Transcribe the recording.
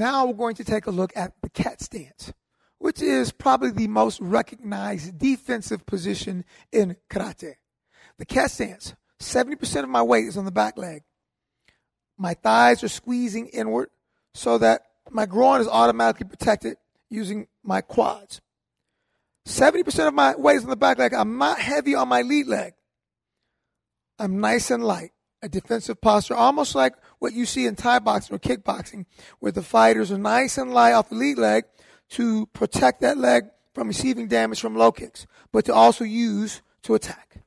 Now we're going to take a look at the cat stance, which is probably the most recognized defensive position in karate. The cat stance, 70% of my weight is on the back leg. My thighs are squeezing inward so that my groin is automatically protected using my quads. 70% of my weight is on the back leg. I'm not heavy on my lead leg. I'm nice and light. A defensive posture, almost like what you see in Thai boxing or kickboxing, where the fighters are nice and light off the lead leg to protect that leg from receiving damage from low kicks, but to also use to attack.